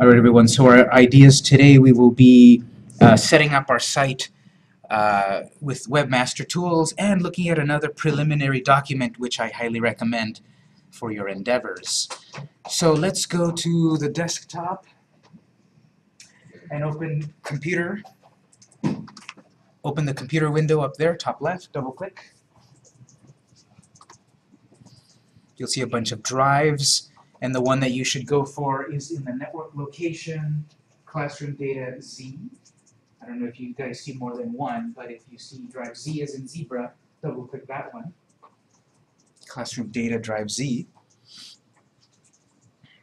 All right, everyone. So our ideas today, we will be uh, setting up our site uh, with Webmaster Tools and looking at another preliminary document, which I highly recommend for your endeavors. So let's go to the desktop and open computer. Open the computer window up there, top left, double click. You'll see a bunch of drives, and the one that you should go for is in the network location, classroom data Z. I don't know if you guys see more than one, but if you see drive Z as in zebra, double click that one. Classroom data drive Z.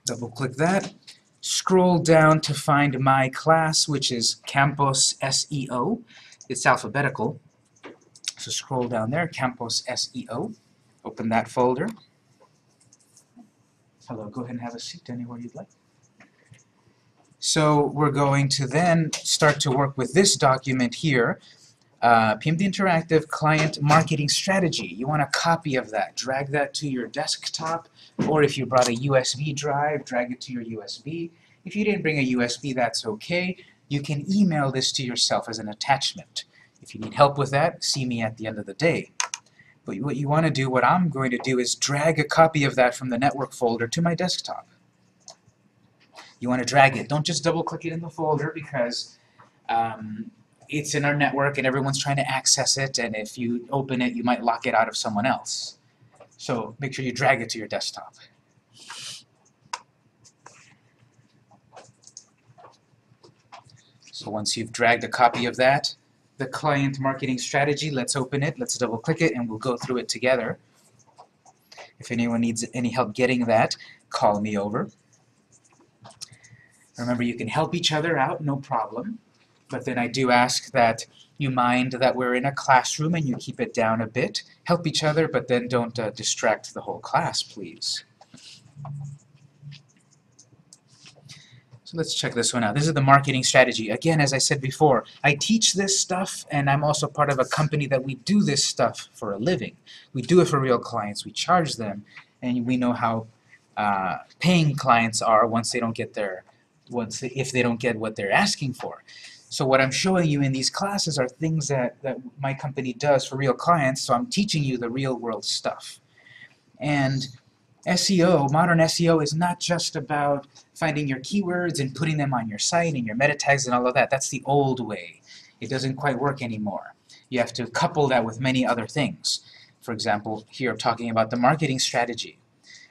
Double click that. Scroll down to find my class, which is Campus SEO. It's alphabetical. So scroll down there, Campus SEO. Open that folder. Hello, go ahead and have a seat anywhere you'd like. So we're going to then start to work with this document here, uh, PMD Interactive Client Marketing Strategy. You want a copy of that. Drag that to your desktop, or if you brought a USB drive, drag it to your USB. If you didn't bring a USB, that's okay. You can email this to yourself as an attachment. If you need help with that, see me at the end of the day. But what you want to do, what I'm going to do, is drag a copy of that from the network folder to my desktop. You want to drag it. Don't just double-click it in the folder because um, it's in our network and everyone's trying to access it, and if you open it, you might lock it out of someone else. So make sure you drag it to your desktop. So once you've dragged a copy of that, the client marketing strategy. Let's open it, let's double click it, and we'll go through it together. If anyone needs any help getting that, call me over. Remember, you can help each other out, no problem. But then I do ask that you mind that we're in a classroom and you keep it down a bit. Help each other, but then don't uh, distract the whole class, please. Let's check this one out. This is the marketing strategy. Again, as I said before, I teach this stuff, and I'm also part of a company that we do this stuff for a living. We do it for real clients. We charge them, and we know how uh, paying clients are once they don't get their, once they, if they don't get what they're asking for. So what I'm showing you in these classes are things that, that my company does for real clients, so I'm teaching you the real world stuff. And SEO, modern SEO, is not just about finding your keywords and putting them on your site and your meta tags and all of that. That's the old way. It doesn't quite work anymore. You have to couple that with many other things. For example, here I'm talking about the marketing strategy.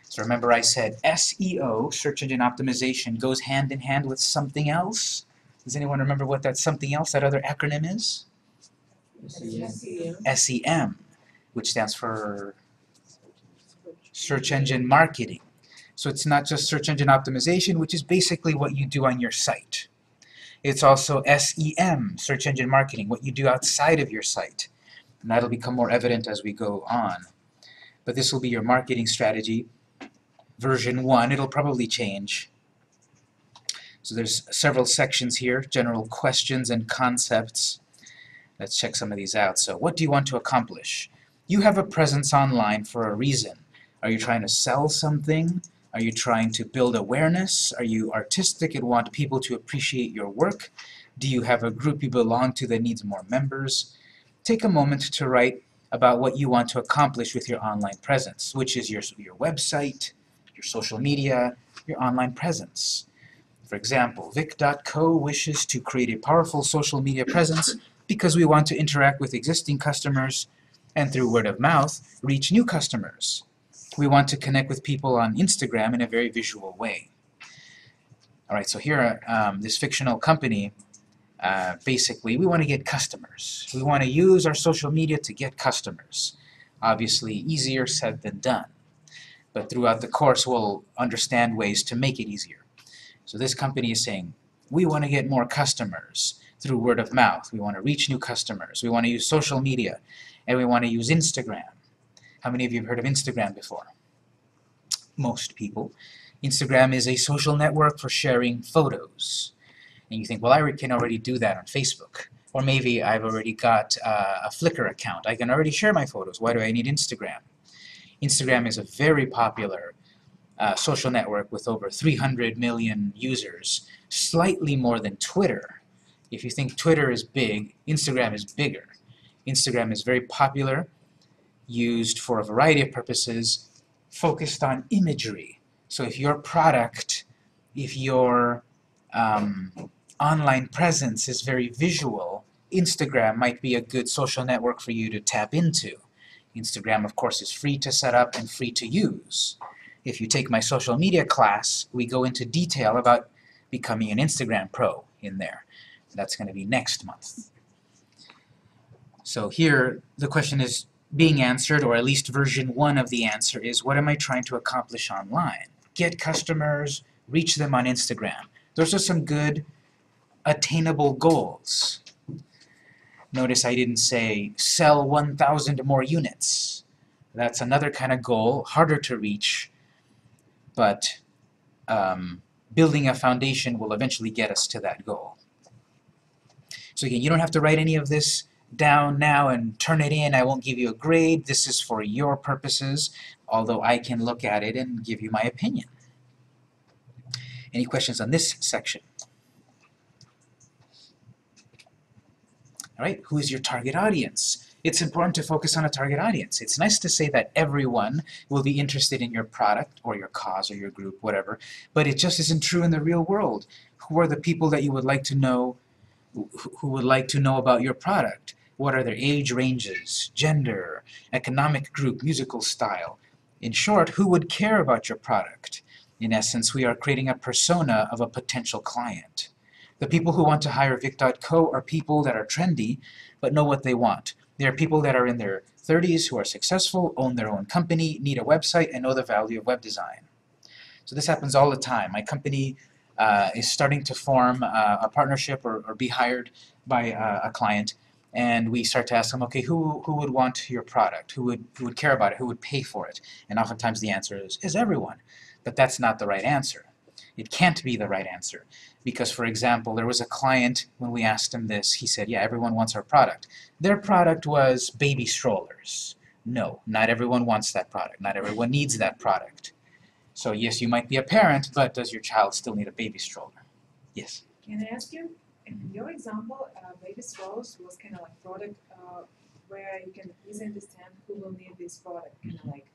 So remember I said SEO, search engine optimization, goes hand in hand with something else. Does anyone remember what that something else, that other acronym is? SEM. SEM, which stands for search engine marketing. So it's not just search engine optimization, which is basically what you do on your site. It's also SEM, search engine marketing, what you do outside of your site. And that'll become more evident as we go on. But this will be your marketing strategy. Version 1, it'll probably change. So there's several sections here, general questions and concepts. Let's check some of these out. So what do you want to accomplish? You have a presence online for a reason. Are you trying to sell something? Are you trying to build awareness? Are you artistic and want people to appreciate your work? Do you have a group you belong to that needs more members? Take a moment to write about what you want to accomplish with your online presence, which is your, your website, your social media, your online presence. For example, Vic.co wishes to create a powerful social media presence because we want to interact with existing customers and through word of mouth, reach new customers we want to connect with people on Instagram in a very visual way. Alright, so here, um, this fictional company, uh, basically, we want to get customers. We want to use our social media to get customers. Obviously, easier said than done. But throughout the course, we'll understand ways to make it easier. So this company is saying, we want to get more customers through word of mouth. We want to reach new customers. We want to use social media. And we want to use Instagram. How many of you have heard of Instagram before? Most people. Instagram is a social network for sharing photos. And you think, well, I can already do that on Facebook. Or maybe I've already got uh, a Flickr account. I can already share my photos. Why do I need Instagram? Instagram is a very popular uh, social network with over 300 million users, slightly more than Twitter. If you think Twitter is big, Instagram is bigger. Instagram is very popular, used for a variety of purposes, focused on imagery. So if your product, if your um, online presence is very visual, Instagram might be a good social network for you to tap into. Instagram, of course, is free to set up and free to use. If you take my social media class, we go into detail about becoming an Instagram pro in there. That's going to be next month. So here, the question is being answered, or at least version one of the answer is, what am I trying to accomplish online? Get customers, reach them on Instagram. Those are some good attainable goals. Notice I didn't say sell 1,000 more units. That's another kind of goal, harder to reach, but um, building a foundation will eventually get us to that goal. So again, you don't have to write any of this down now and turn it in. I won't give you a grade. This is for your purposes, although I can look at it and give you my opinion. Any questions on this section? All right, who is your target audience? It's important to focus on a target audience. It's nice to say that everyone will be interested in your product or your cause or your group, whatever, but it just isn't true in the real world. Who are the people that you would like to know, who would like to know about your product? What are their age ranges, gender, economic group, musical style? In short, who would care about your product? In essence, we are creating a persona of a potential client. The people who want to hire Vic.co are people that are trendy, but know what they want. They are people that are in their 30s who are successful, own their own company, need a website, and know the value of web design. So this happens all the time. My company uh, is starting to form uh, a partnership or, or, be hired by uh, a client, and we start to ask them, okay, who, who would want your product? Who would, who would care about it? Who would pay for it? And oftentimes the answer is, is everyone. But that's not the right answer. It can't be the right answer. Because, for example, there was a client, when we asked him this, he said, yeah, everyone wants our product. Their product was baby strollers. No, not everyone wants that product. Not everyone needs that product. So yes, you might be a parent, but does your child still need a baby stroller? Yes? Can I ask you, in your example, uh, baby strollers was kind of like product uh, where you can easily understand who will need this product, kind of like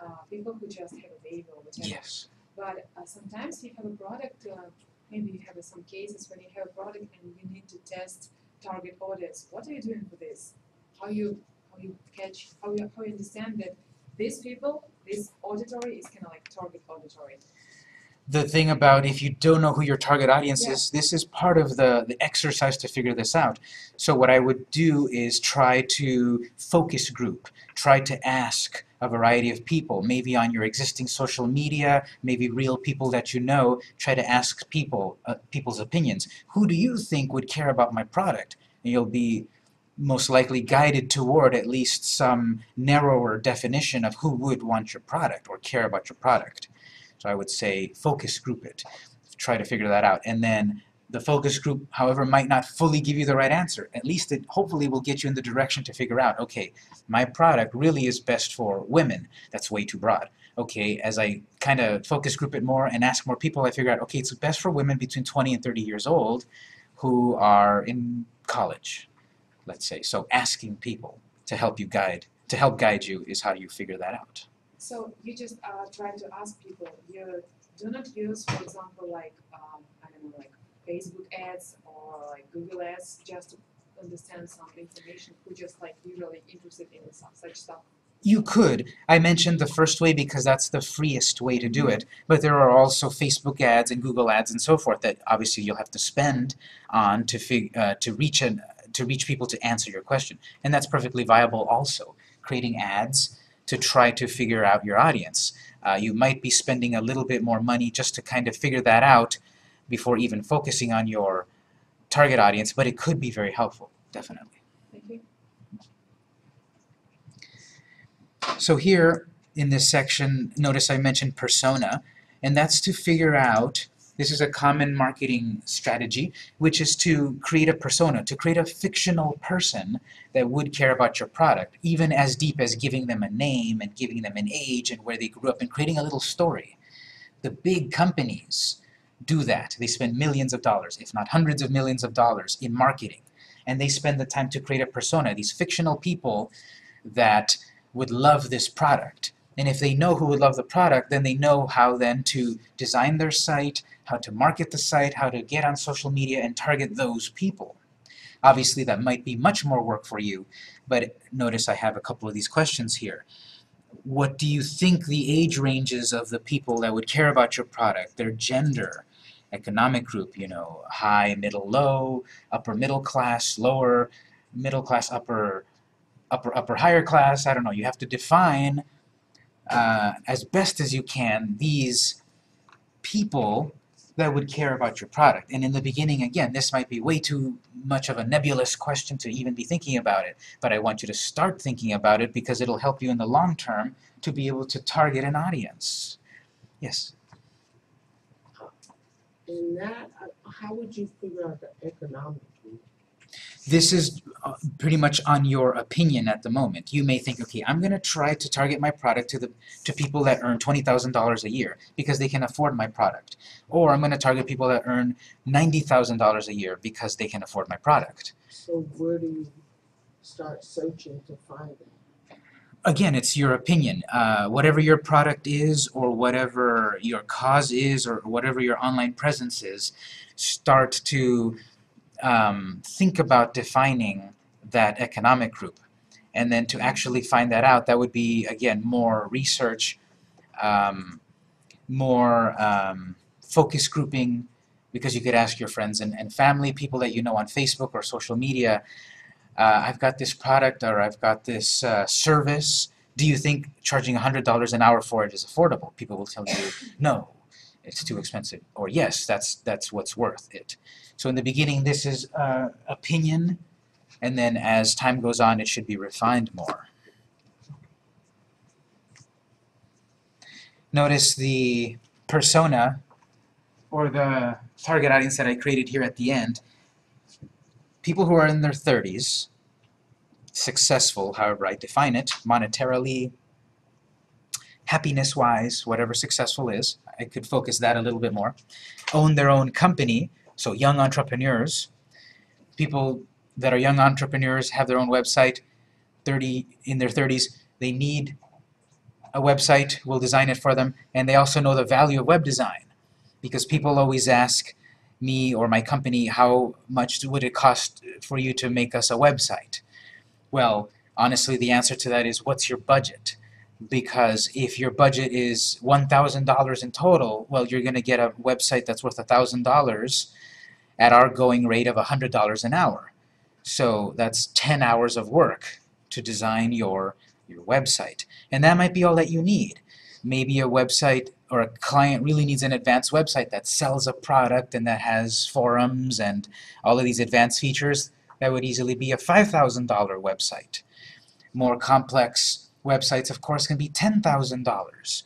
uh, people who just have a baby or whatever. Yes. But uh, sometimes you have a product, uh, maybe you have some cases when you have a product and you need to test target audience. What are you doing for this? How you how you catch how you how you understand that these people, this auditory is kind of like target auditory. The thing about if you don't know who your target audience Yeah. is, this is part of the, the exercise to figure this out. So what I would do is try to focus group, try to ask a variety of people, maybe on your existing social media, maybe real people that you know, try to ask people, uh, people's opinions. Who do you think would care about my product? And you'll be most likely guided toward at least some narrower definition of who would want your product or care about your product. So I would say focus group it. Try to figure that out. And then the focus group, however, might not fully give you the right answer. At least it hopefully will get you in the direction to figure out, okay, my product really is best for women. That's way too broad. Okay, as I kind of focus group it more and ask more people, I figure out, okay, it's best for women between 20 and 30 years old who are in college, let's say. So asking people to help you guide, to help guide you is how you figure that out. So you just uh, try to ask people. You do not use, for example, like um, I don't know, like Facebook ads or like Google ads, just to understand some information. Who just like usually interested in some such stuff. You could. I mentioned the first way because that's the freest way to do it. But there are also Facebook ads and Google ads and so forth that obviously you'll have to spend on to fig- uh, to reach an to reach people to answer your question, and that's perfectly viable. Also, creating ads to try to figure out your audience. Uh, you might be spending a little bit more money just to kind of figure that out before even focusing on your target audience, but it could be very helpful, definitely. Thank you. So here in this section, notice I mentioned persona, and that's to figure out, this is a common marketing strategy, which is to create a persona, to create a fictional person that would care about your product, even as deep as giving them a name and giving them an age and where they grew up and creating a little story. The big companies do that. They spend millions of dollars, if not hundreds of millions of dollars, in marketing. And they spend the time to create a persona, these fictional people that would love this product. And if they know who would love the product, then they know how then to design their site, how to market the site, how to get on social media and target those people. Obviously, that might be much more work for you, but notice I have a couple of these questions here. What do you think the age ranges of the people that would care about your product, their gender, economic group, you know, high, middle, low, upper middle class, lower middle class, upper upper upper higher class, I don't know, you have to define uh, as best as you can these people that would care about your product. And in the beginning, again, this might be way too much of a nebulous question to even be thinking about it, but I want you to start thinking about it because it'll help you in the long term to be able to target an audience. Yes? In that, how would you figure out the economic group? This is uh, pretty much on your opinion at the moment. You may think, okay, I'm going to try to target my product to the to people that earn $20,000 a year because they can afford my product. Or I'm going to target people that earn $90,000 a year because they can afford my product. So where do you start searching to find them? Again, it's your opinion. Uh, whatever your product is or whatever your cause is or whatever your online presence is, start to um, think about defining that economic group. And then to actually find that out, that would be, again, more research, um, more um, focus grouping, because you could ask your friends and, and family, people that you know on Facebook or social media, uh, I've got this product or I've got this uh, service. Do you think charging $100 an hour for it is affordable? People will tell you, no, it's too expensive. Or yes, that's, that's what's worth it. So in the beginning, this is uh, opinion, and then as time goes on, it should be refined more. Notice the persona, or the target audience that I created here at the end. People who are in their 30s, successful, however I define it, monetarily, happiness-wise, whatever successful is, I could focus that a little bit more, own their own company, so young entrepreneurs, people that are young entrepreneurs have their own website, 30 in their 30s, they need a website, we'll design it for them, and they also know the value of web design. Because people always ask me or my company, how much would it cost for you to make us a website? Well, honestly, the answer to that is, what's your budget? Because if your budget is $1,000 in total, well, you're going to get a website that's worth $1,000 at our going rate of $100 an hour. So that's 10 hours of work to design your, your website. And that might be all that you need. Maybe a website or a client really needs an advanced website that sells a product and that has forums and all of these advanced features. That would easily be a $5,000 website. More complex websites, of course, can be $10,000.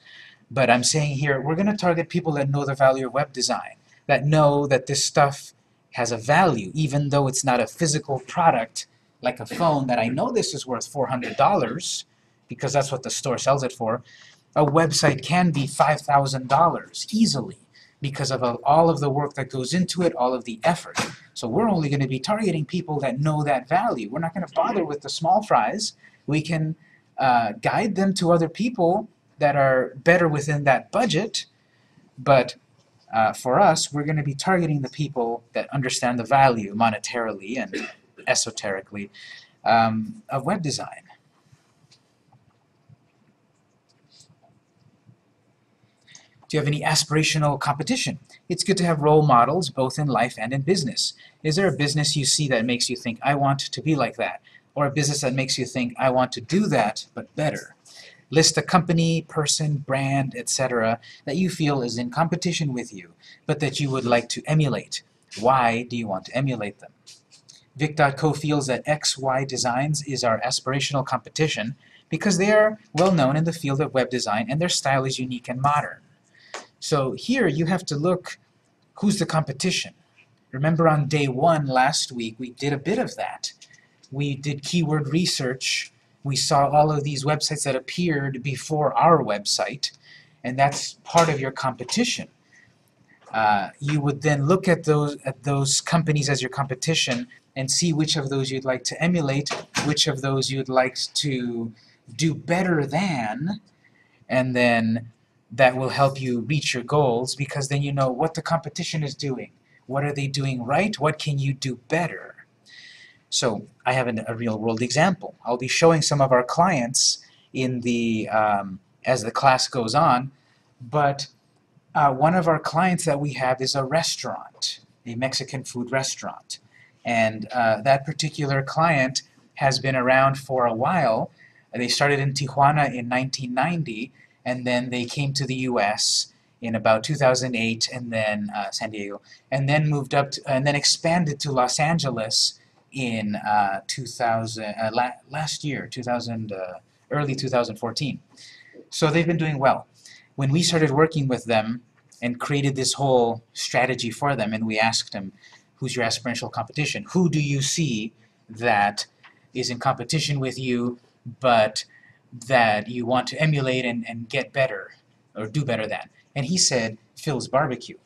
But I'm saying here, we're going to target people that know the value of web design, that know that this stuff has a value, even though it's not a physical product like a phone that I know this is worth $400 because that's what the store sells it for. A website can be $5,000 easily because of all of the work that goes into it, all of the effort. So we're only going to be targeting people that know that value. We're not going to bother with the small fries. We can uh, guide them to other people that are better within that budget, but uh, for us, we're going to be targeting the people that understand the value monetarily and esoterically um, of web design. Do you have any aspirational competition? It's good to have role models both in life and in business. Is there a business you see that makes you think, I want to be like that? Or a business that makes you think, I want to do that, but better? List a company, person, brand, etc. that you feel is in competition with you, but that you would like to emulate. Why do you want to emulate them? Vic.co feels that XY Designs is our aspirational competition because they are well known in the field of web design and their style is unique and modern. So here you have to look who's the competition. Remember on day one last week we did a bit of that. We did keyword research we saw all of these websites that appeared before our website, and that's part of your competition. Uh, you would then look at those at those companies as your competition and see which of those you'd like to emulate, which of those you'd like to do better than, and then that will help you reach your goals because then you know what the competition is doing. What are they doing right? What can you do better? So I have an, a real world example. I'll be showing some of our clients in the um, as the class goes on, but uh, one of our clients that we have is a restaurant, a Mexican food restaurant. And uh, that particular client has been around for a while. They started in Tijuana in 1990, and then they came to the US in about 2008, and then uh, San Diego, and then moved up, to, and then expanded to Los Angeles in uh, 2000, uh, la last year, 2000, uh, early 2014. So they've been doing well when we started working with them and created this whole strategy for them, and we asked them, who's your aspirational competition? Who do you see that is in competition with you, but that you want to emulate and, and get better, or do better than? And he said, Phil's Barbecue.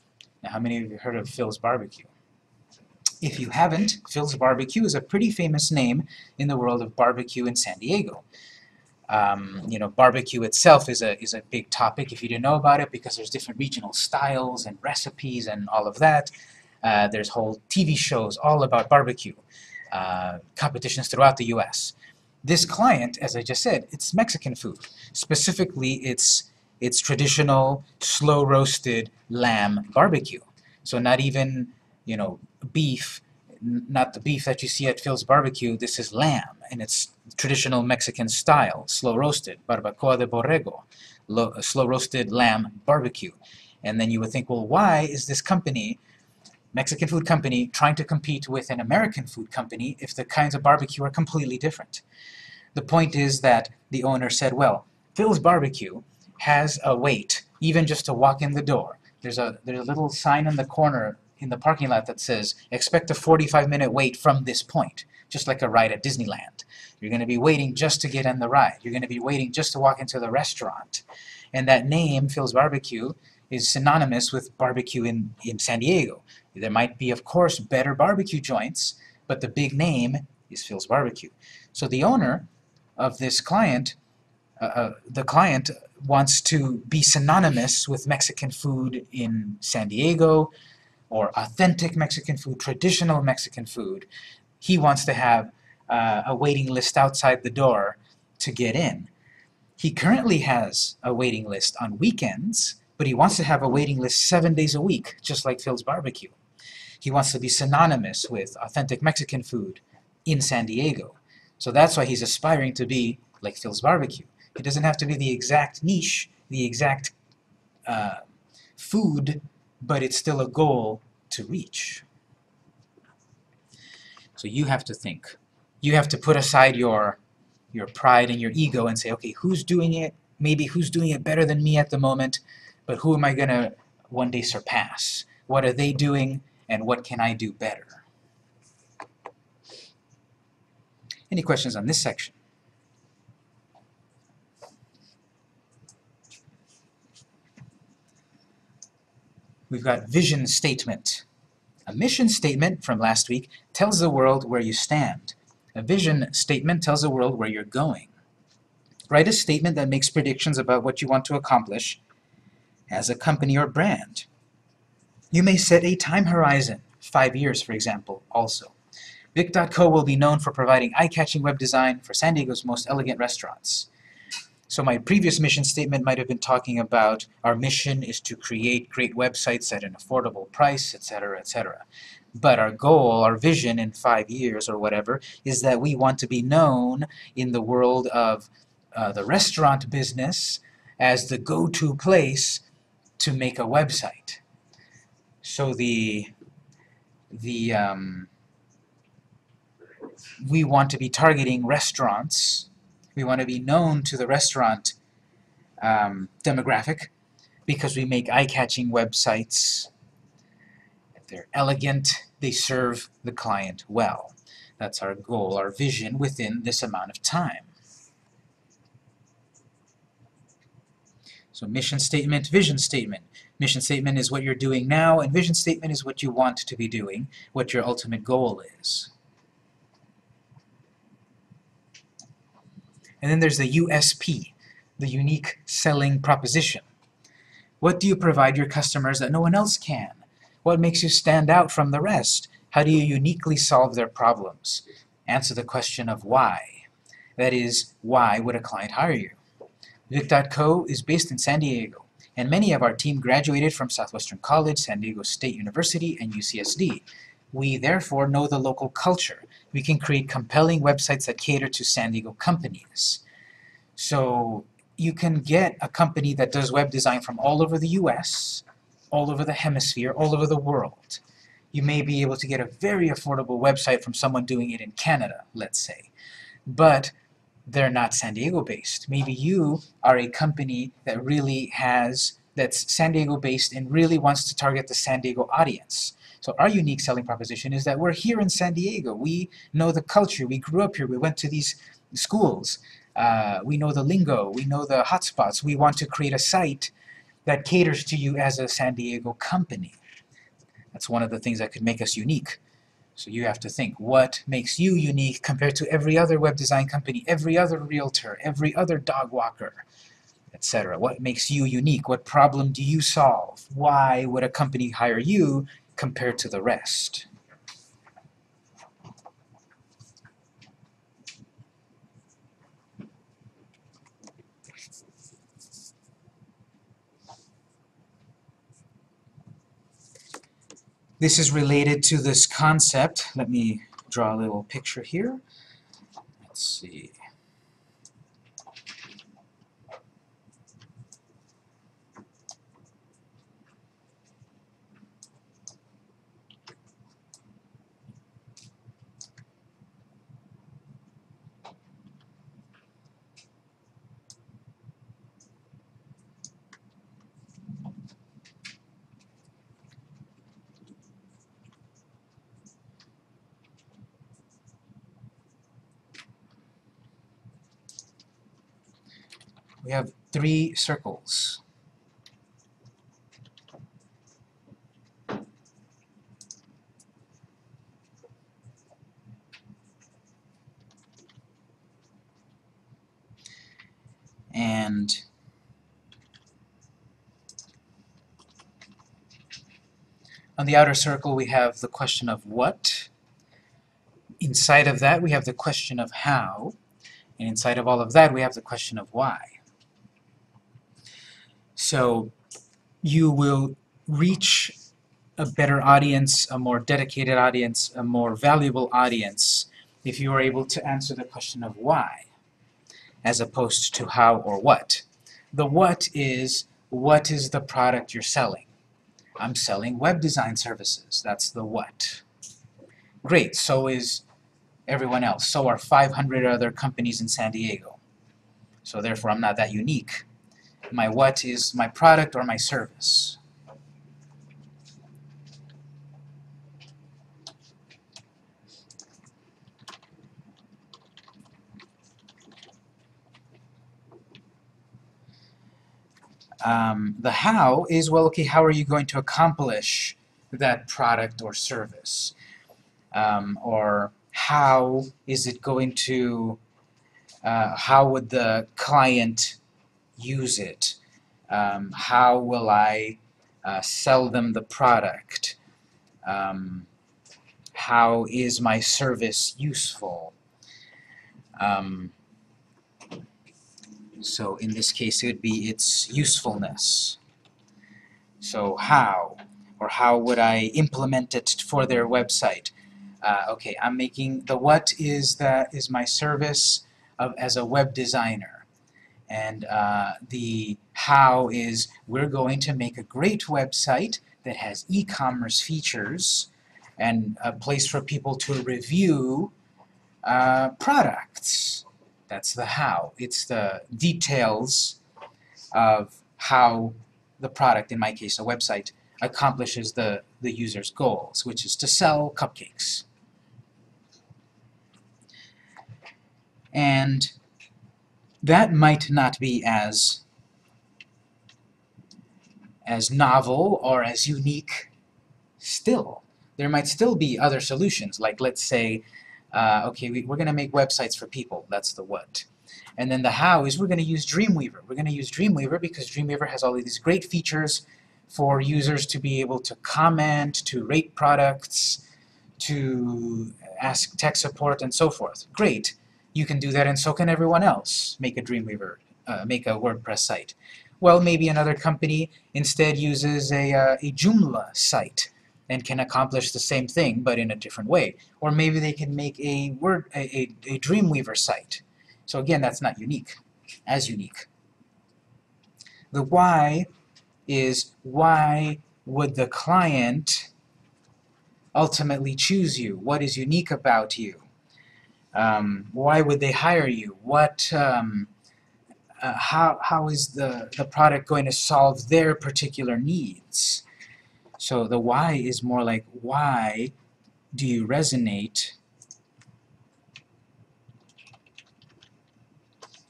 Now, how many of you heard of Phil's Barbecue? If you haven't, Phil's Barbecue is a pretty famous name in the world of barbecue in San Diego. Um, you know, barbecue itself is a, is a big topic if you didn't know about it because there's different regional styles and recipes and all of that. Uh, there's whole TV shows all about barbecue, uh, competitions throughout the US. This client, as I just said, it's Mexican food. Specifically, it's, it's traditional, slow-roasted lamb barbecue. So not even, you know, beef, not the beef that you see at Phil's Barbecue, this is lamb, and it's traditional Mexican style, slow roasted, barbacoa de borrego, uh, slow roasted lamb barbecue. And then you would think, well, why is this company, Mexican food company, trying to compete with an American food company if the kinds of barbecue are completely different? The point is that the owner said, well, Phil's Barbecue has a wait, even just to walk in the door. There's a, there's a little sign in the corner in the parking lot that says, expect a 45 minute wait from this point, just like a ride at Disneyland. You're going to be waiting just to get on the ride. You're going to be waiting just to walk into the restaurant. And that name, Phil's Barbecue, is synonymous with barbecue in, in San Diego. There might be, of course, better barbecue joints, but the big name is Phil's Barbecue. So the owner of this client, uh, uh, the client wants to be synonymous with Mexican food in San Diego, or authentic Mexican food, traditional Mexican food. He wants to have uh, a waiting list outside the door to get in. He currently has a waiting list on weekends, but he wants to have a waiting list seven days a week, just like Phil's Barbecue. He wants to be synonymous with authentic Mexican food in San Diego. So that's why he's aspiring to be like Phil's Barbecue. It doesn't have to be the exact niche, the exact uh, food, but it's still a goal to reach. So you have to think. You have to put aside your your pride and your ego and say, okay, who's doing it? Maybe who's doing it better than me at the moment, but who am I going to one day surpass? What are they doing, and what can I do better? Any questions on this section? We've got vision statement. A mission statement from last week tells the world where you stand. A vision statement tells the world where you're going. Write a statement that makes predictions about what you want to accomplish as a company or brand. You may set a time horizon, five years for example, also. Vic.co will be known for providing eye-catching web design for San Diego's most elegant restaurants. So my previous mission statement might have been talking about our mission is to create great websites at an affordable price, etc., etc. But our goal, our vision in five years or whatever, is that we want to be known in the world of uh, the restaurant business as the go-to place to make a website. So the the um, we want to be targeting restaurants we want to be known to the restaurant um, demographic because we make eye-catching websites. They're elegant, they serve the client well. That's our goal, our vision within this amount of time. So mission statement, vision statement. Mission statement is what you're doing now, and vision statement is what you want to be doing, what your ultimate goal is. And then there's the USP, the unique selling proposition. What do you provide your customers that no one else can? What makes you stand out from the rest? How do you uniquely solve their problems? Answer the question of why. That is, why would a client hire you? Vic.co is based in San Diego, and many of our team graduated from Southwestern College, San Diego State University, and UCSD. We therefore know the local culture. We can create compelling websites that cater to San Diego companies. So you can get a company that does web design from all over the US, all over the hemisphere, all over the world. You may be able to get a very affordable website from someone doing it in Canada, let's say. But they're not San Diego based. Maybe you are a company that really has, that's San Diego based and really wants to target the San Diego audience. So our unique selling proposition is that we're here in San Diego. We know the culture. We grew up here. We went to these schools. Uh, we know the lingo. We know the hotspots. We want to create a site that caters to you as a San Diego company. That's one of the things that could make us unique. So you have to think, what makes you unique compared to every other web design company, every other realtor, every other dog walker, etc. What makes you unique? What problem do you solve? Why would a company hire you compared to the rest? This is related to this concept. Let me draw a little picture here. Let's see. We have three circles. And on the outer circle we have the question of what. Inside of that we have the question of how. And inside of all of that we have the question of why. So you will reach a better audience, a more dedicated audience, a more valuable audience if you are able to answer the question of why as opposed to how or what. The what is, what is the product you're selling? I'm selling web design services. That's the what. Great, so is everyone else. So are 500 other companies in San Diego. So therefore I'm not that unique my what is my product or my service. Um, the how is, well, okay, how are you going to accomplish that product or service? Um, or how is it going to, uh, how would the client use it? Um, how will I uh, sell them the product? Um, how is my service useful? Um, so in this case it would be its usefulness. So how? Or how would I implement it for their website? Uh, okay, I'm making the what is that is my service of as a web designer. And uh, the how is we're going to make a great website that has e-commerce features and a place for people to review uh, products. That's the how. It's the details of how the product, in my case a website, accomplishes the, the user's goals, which is to sell cupcakes. And that might not be as as novel or as unique still. There might still be other solutions, like let's say, uh, okay, we, we're going to make websites for people. That's the what. And then the how is we're going to use Dreamweaver. We're going to use Dreamweaver because Dreamweaver has all of these great features for users to be able to comment, to rate products, to ask tech support, and so forth. Great. You can do that, and so can everyone else. Make a Dreamweaver, uh, make a WordPress site. Well, maybe another company instead uses a, uh, a Joomla site and can accomplish the same thing, but in a different way. Or maybe they can make a word a, a, a Dreamweaver site. So again, that's not unique, as unique. The why is why would the client ultimately choose you? What is unique about you? Um, why would they hire you? What, um, uh, how, how is the, the product going to solve their particular needs? So the why is more like why do you resonate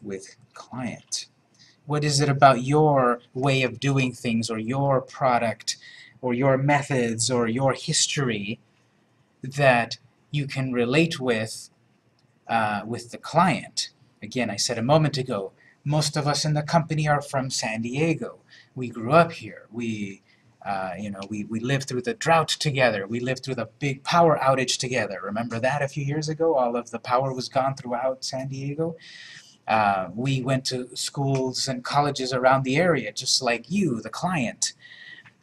with client? What is it about your way of doing things or your product or your methods or your history that you can relate with uh, with the client? Again, I said a moment ago, most of us in the company are from San Diego. We grew up here. We uh, you know, we, we lived through the drought together. We lived through the big power outage together. Remember that a few years ago? All of the power was gone throughout San Diego. Uh, we went to schools and colleges around the area, just like you, the client.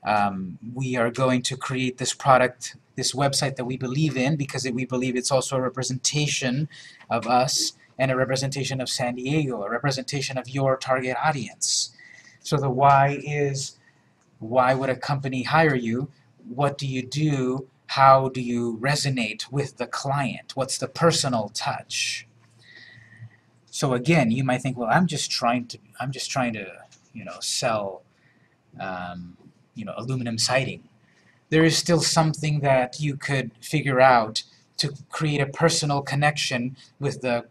Um, we are going to create this product, this website that we believe in because we believe it's also a representation of us and a representation of San Diego, a representation of your target audience. So the why is why would a company hire you? What do you do? How do you resonate with the client? What's the personal touch? So again, you might think, well, I'm just trying to, I'm just trying to, you know, sell, um, you know, aluminum siding. There is still something that you could figure out to create a personal connection with the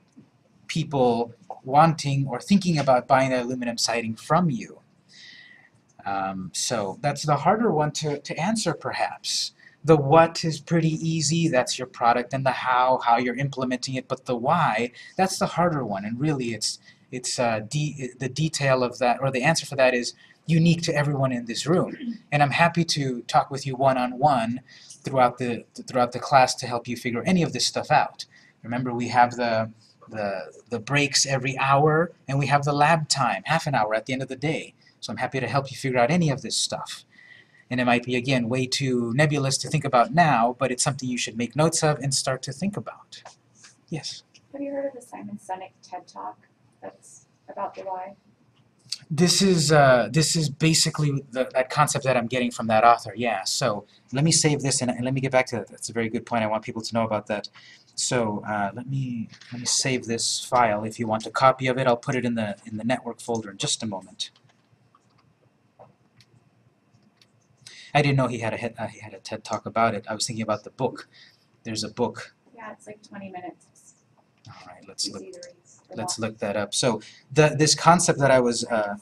people wanting or thinking about buying the aluminum siding from you. Um, so that's the harder one to, to answer perhaps. The what is pretty easy, that's your product, and the how, how you're implementing it, but the why, that's the harder one, and really it's, it's uh, the detail of that, or the answer for that is unique to everyone in this room. And I'm happy to talk with you one-on-one -on -one throughout, the, throughout the class to help you figure any of this stuff out. Remember we have the, the, the breaks every hour, and we have the lab time, half an hour at the end of the day. So I'm happy to help you figure out any of this stuff. And it might be, again, way too nebulous to think about now, but it's something you should make notes of and start to think about. Yes? Have you heard of the Simon Sinek TED Talk that's about the why? This is, uh, this is basically the, that concept that I'm getting from that author, yeah. So let me save this and, and let me get back to that. That's a very good point. I want people to know about that. So uh, let me let me save this file. If you want a copy of it, I'll put it in the in the network folder in just a moment. I didn't know he had a uh, he had a TED talk about it. I was thinking about the book. There's a book. Yeah, it's like 20 minutes. All right, let's Easy look. Let's look that up. So the this concept that I was uh,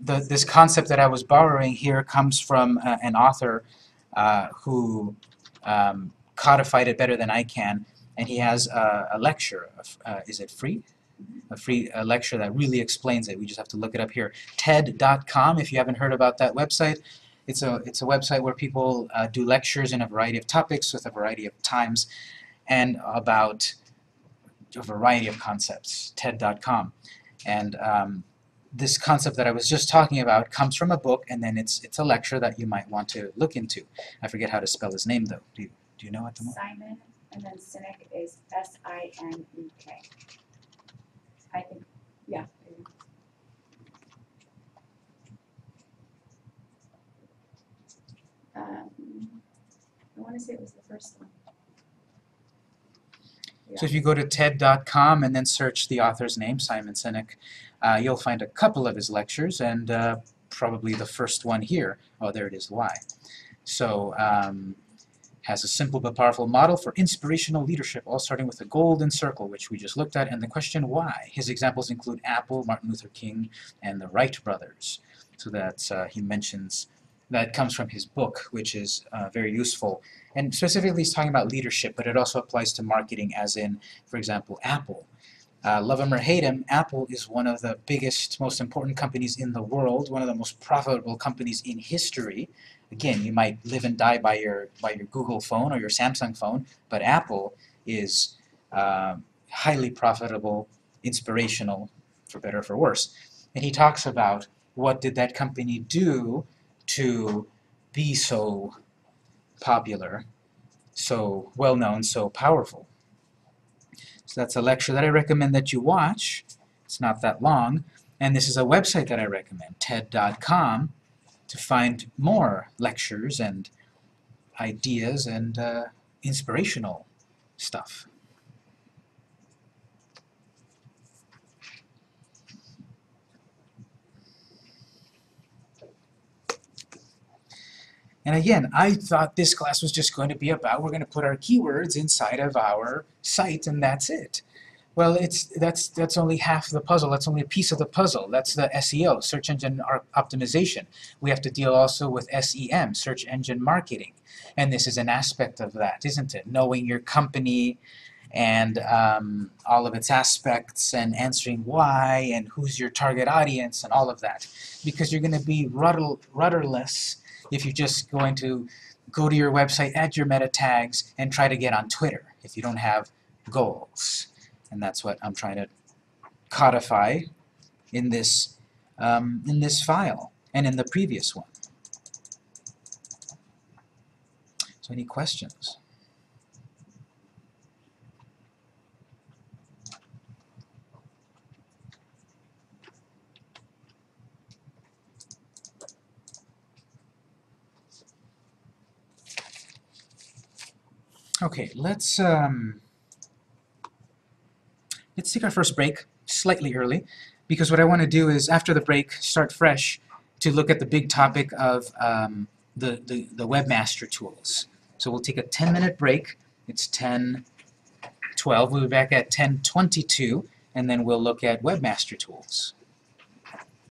the this concept that I was borrowing here comes from uh, an author uh, who um, codified it better than I can, and he has a, a lecture. Uh, is it free? A free uh, lecture that really explains it. We just have to look it up here. TED.com. If you haven't heard about that website, it's a it's a website where people uh, do lectures in a variety of topics with a variety of times, and about a variety of concepts. TED.com, and um, this concept that I was just talking about comes from a book, and then it's it's a lecture that you might want to look into. I forget how to spell his name though. Do you do you know at the moment? Simon, and then Sinek is S-I-N-E-K. I think, yeah. Um, I want to say it was the first one. So if you go to TED.com and then search the author's name, Simon Sinek, uh, you'll find a couple of his lectures and uh, probably the first one here. Oh, there it is. Why? So um, has a simple but powerful model for inspirational leadership, all starting with the golden circle, which we just looked at, and the question why. His examples include Apple, Martin Luther King, and the Wright brothers. So that uh, he mentions that comes from his book, which is uh, very useful. And specifically, he's talking about leadership, but it also applies to marketing, as in, for example, Apple. Uh, love him or hate him, Apple is one of the biggest, most important companies in the world, one of the most profitable companies in history. Again, you might live and die by your by your Google phone or your Samsung phone, but Apple is um highly profitable, inspirational, for better or for worse. And he talks about what did that company do to be so popular, so well known, so powerful. So that's a lecture that I recommend that you watch. It's not that long. And this is a website that I recommend, TED.com, to find more lectures and ideas and uh, inspirational stuff. And again, I thought this class was just going to be about we're going to put our keywords inside of our site and that's it. Well, it's that's that's only half the puzzle. That's only a piece of the puzzle. That's the SEO, search engine optimization. We have to deal also with SEM, search engine marketing. And this is an aspect of that, isn't it? Knowing your company and um, all of its aspects and answering why and who's your target audience and all of that. Because you're going to be rudder, rudderless if you're just going to go to your website, add your meta tags, and try to get on Twitter if you don't have goals. And that's what I'm trying to codify in this um, in this file and in the previous one. So any questions? Okay, let's um, let's take our first break slightly early because what I want to do is after the break start fresh to look at the big topic of um, the, the, the webmaster tools. So we'll take a 10 minute break. It's 10 12. We'll be back at 10:22 and then we'll look at webmaster tools.